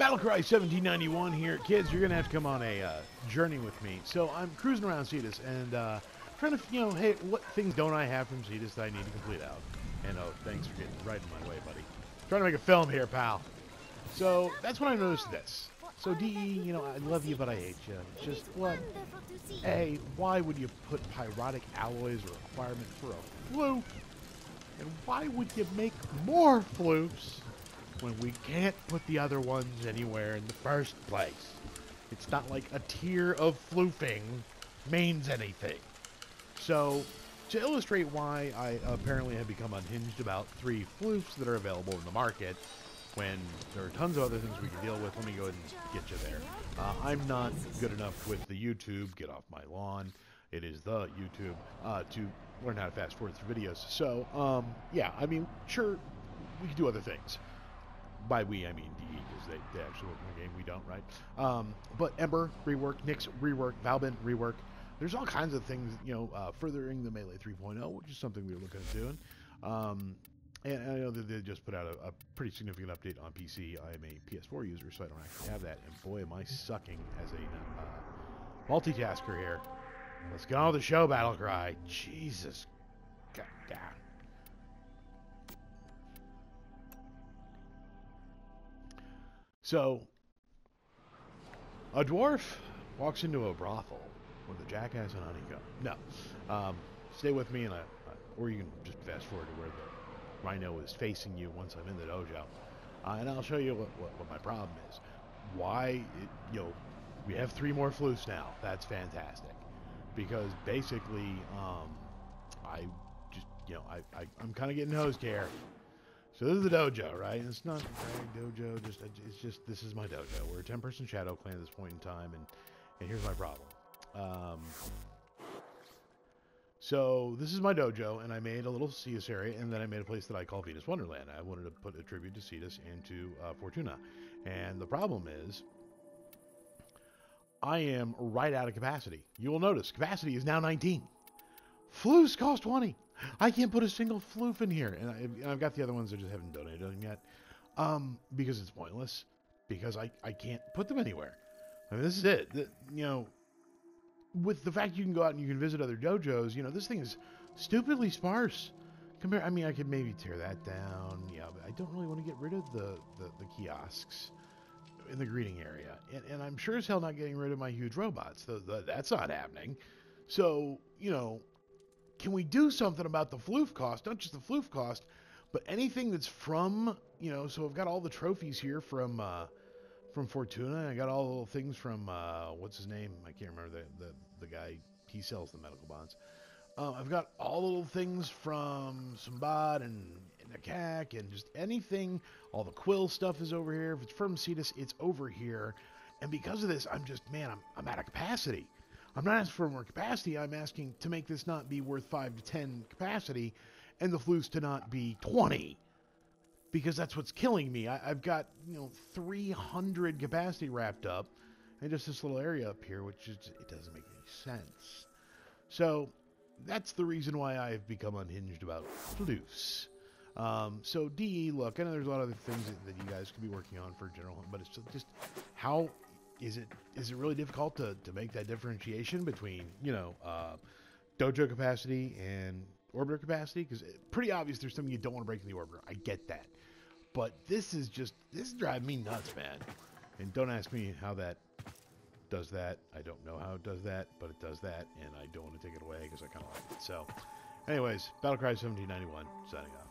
Battlecry 1791 here. Kids, you're going to have to come on a uh, journey with me. So I'm cruising around Cetus and uh, trying to, you know, hey, what things don't I have from Cetus that I need to complete out? And oh, thanks for getting right in my way, buddy. Trying to make a film here, pal. So that's when I noticed this. So DE, you know, I love you, but I hate you. Just what? A, why would you put pyrotic alloys a requirement for a floof? And why would you make more floofs when we can't put the other ones anywhere in the first place? It's not like a tier of floofing means anything. So, to illustrate why I apparently have become unhinged about three floofs that are available in the market, when there are tons of other things we can deal with, let me go ahead and get you there. Uh, I'm not good enough with the YouTube, get off my lawn. It is the YouTube uh, to learn how to fast forward through videos. So, um, yeah, I mean, sure, we can do other things. By we, I mean DE, because they, they actually work in the game. We don't, right? Um, but Ember, rework, Nyx, rework, Valbin, rework. There's all kinds of things, you know, uh, furthering the Melee 3.0, which is something we're looking at doing. Um, and I know that they just put out a, a, pretty significant update on PC. I am a PS4 user, so I don't actually have that. And boy, am I sucking as a uh, multitasker here. Let's on with the show, battle cry. Jesus. God So, a dwarf walks into a brothel with a jackass and honeycomb. No. Um, stay with me, and I, or you can just fast forward to where the rhino is facing you once I'm in the dojo. Uh, and I'll show you what, what, what, my problem is. Why, it, you know, we have three more floofs now. That's fantastic because basically, um, I just, you know, I, I, I'm kind of getting hosed here. So this is the dojo, right? It's not a dojo, just it's just this is my dojo. We're a 10-person shadow clan at this point in time, and and here's my problem. Um, so this is my dojo, and I made a little Cetus area, and then I made a place that I call Venus Wonderland. I wanted to put a tribute to Cetus and to uh, Fortuna, and the problem is I am right out of capacity. You will notice capacity is now 19. Flus cost 20. I can't put a single floof in here. And, I, have got the other ones I just haven't donated them yet. Um, because it's pointless. Because I, I can't put them anywhere. I mean, this is it. The, you know, with the fact you can go out and you can visit other dojos, you know, this thing is stupidly sparse. Compare, I mean, I could maybe tear that down. Yeah, but I don't really want to get rid of the, the, the kiosks in the greeting area. And, and I'm sure as hell not getting rid of my huge robots. The, the, that's not happening. So, you know, can we do something about the floof cost? Not just the floof cost, but anything that's from, you know, so I've got all the trophies here from uh, from Fortuna. I got all the little things from, uh, what's his name? I can't remember the, the, the guy. He sells the medical bonds. Um, I've got all the little things from Suumbaat and CAC and just anything. All the quill stuff is over here. If it's from Cetus, it's over here. And because of this, I'm just, man, I'm, I'm out of capacity. I'm not asking for more capacity. I'm asking to make this not be worth 5 to 10 capacity and the floofs to not be 20 because that's what's killing me. I, have got, you know, 300 capacity wrapped up and just this little area up here, which is, it doesn't make any sense. So that's the reason why I've become unhinged about floofs. Um, so DE, look, I know there's a lot of other things that, that, you guys could be working on for General but it's just how is it is it really difficult to, to make that differentiation between you know uh, dojo capacity and orbiter capacity? Because pretty obvious there's something you don't want to break in the orbiter. I get that, but this is just this is driving me nuts, man. And don't ask me how that does that. I don't know how it does that, but it does that, and I don't want to take it away because I kind of like it. So, anyways, Battlecry 1791 signing off.